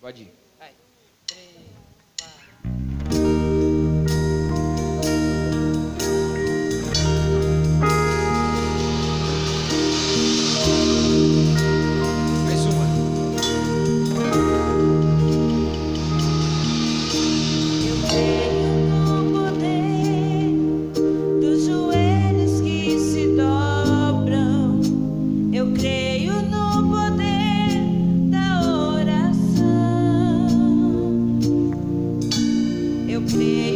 Pode ir. Vai. me.